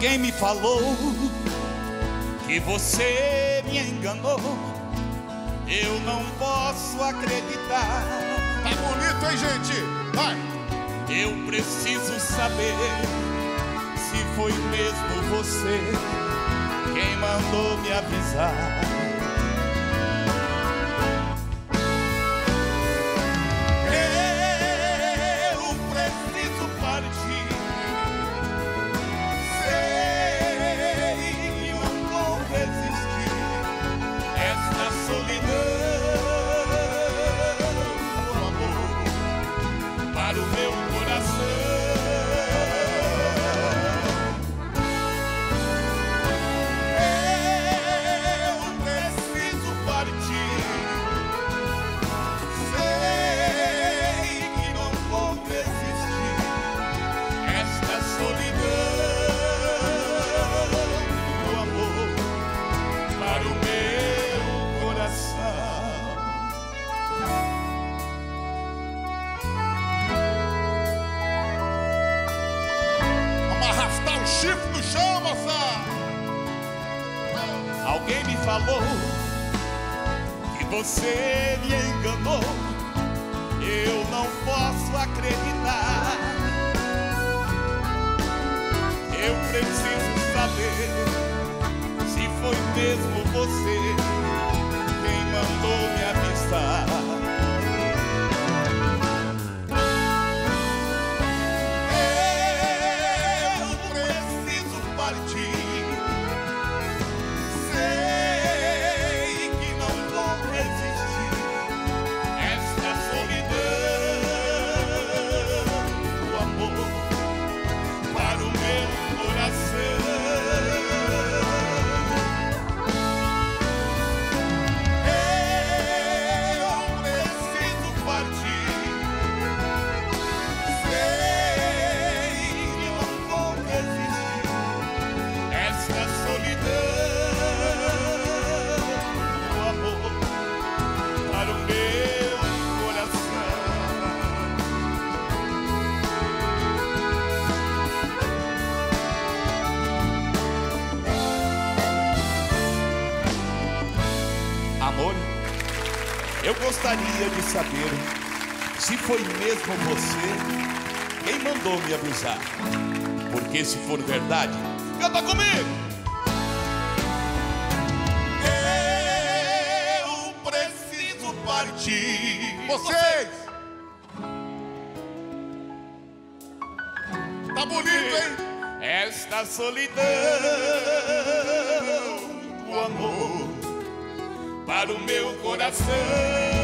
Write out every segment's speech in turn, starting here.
Alguém me falou que você me enganou. Eu não posso acreditar. Tá bonito, hein, gente? Vai! Eu preciso saber se foi mesmo você quem mandou me avisar. Falou que você me enganou. Eu não posso acreditar. Eu preciso saber se foi mesmo você quem mandou me avisar. gostaria de saber se foi mesmo você quem mandou me avisar. Porque se for verdade, canta comigo! Eu preciso partir. Vocês! Tá bonito, hein? Esta solidão do amor para o meu coração.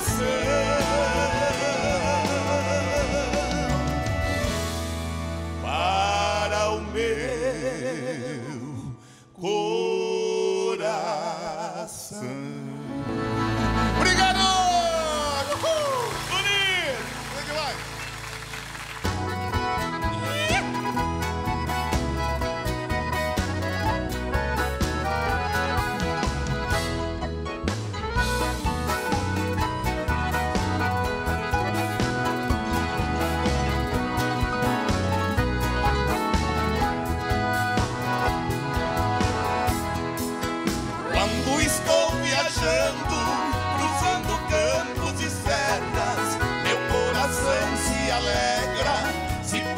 Para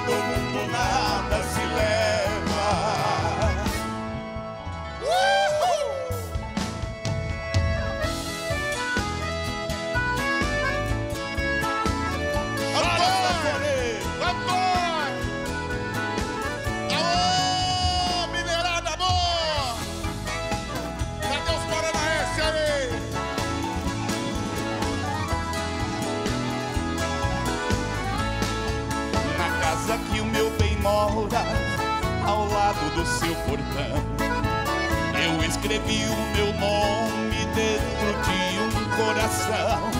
do mundo nada se leva. Portão, eu escrevi o meu nome dentro de um coração.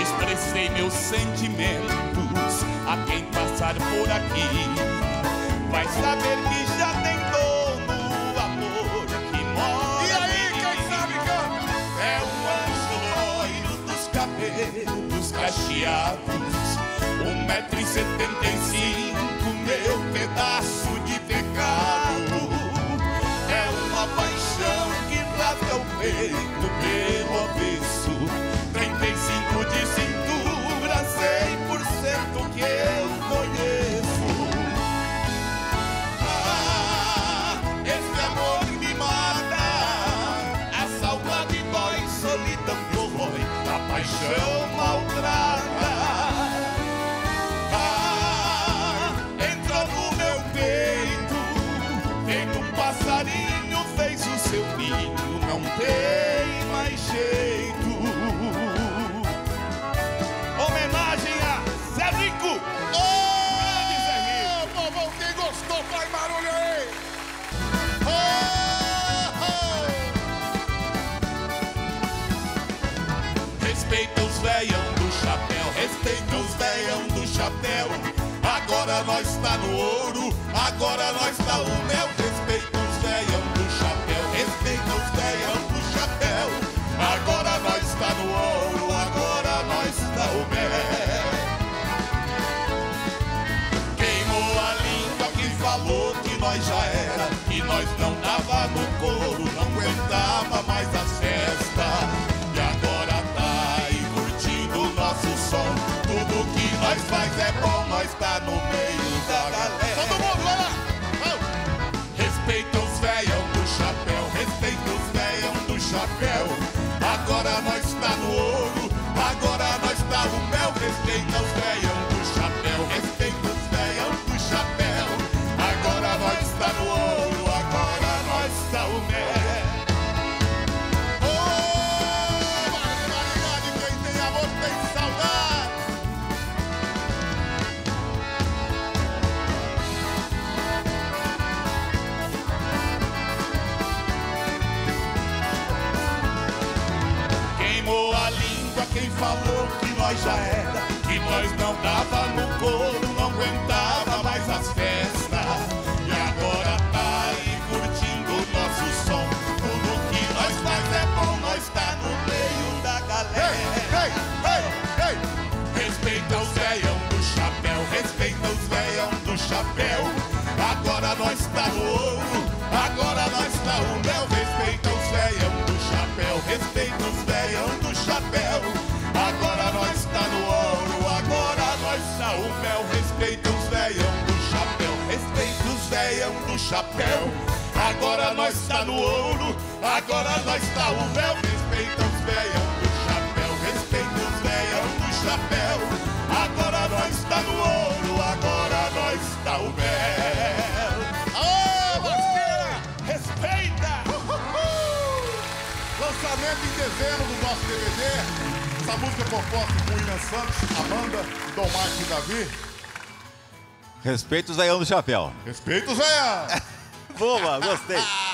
Expressei meus sentimentos a quem passar por aqui. Vai saber que já tem dono o amor que mora. E aí, em quem sabe canta? É um anjo loiro dos cabelos cacheados Um metro e setenta e cinco, yeah. Chapéu. Agora nós tá no ouro, agora nós tá o mel. Respeita a língua quem falou que nós já era, que nós não dava no couro, não aguentava mais as festas. E agora tá aí curtindo o nosso som. Tudo que nós faz é bom, nós tá no meio da galera. Ei, ei, ei! Respeita os veião do chapéu, respeita os veião do chapéu. Agora nós tá no ouro, agora nós tá o mel. Respeita os veião do chapéu, respeita os veião do chapéu. Chapéu. Agora nós tá no ouro, agora nós tá o mel. Respeita os veião do chapéu, respeita os veião do chapéu. Agora nós tá no ouro, agora nós tá o mel. Ô, Mosqueira! Respeita! Lançamento em dezembro do nosso DVD. Essa música é composta com William Santos, Amanda, Dom Marcos e Davi. Respeita o Zaião do Chapéu. Respeita o Zé! Boa, gostei.